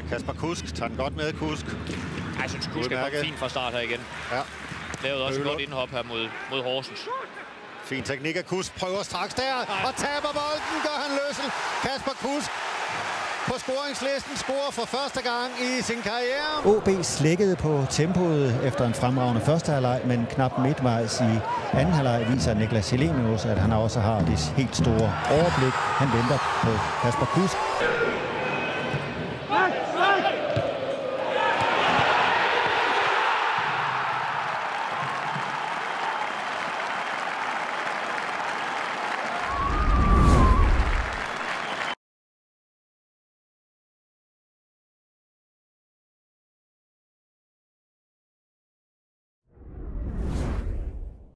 Ja, Kasper Kusk tager den godt med, Kusk. Jeg synes, Kusk er kommet fint fra start her igen. Ja, Lavede også et godt indhop her mod, mod Horsens. fin teknik af Kusk. Prøver straks der og taber bolden. Gør han løsel. Kasper Kusk på scoringslisten scorer for første gang i sin karriere. OB slækkede på tempoet efter en fremragende første halvleg, men knap midtvejs i anden halvleg viser Niklas Helenius, at han også har det helt store overblik. Han venter på Kasper Kusk.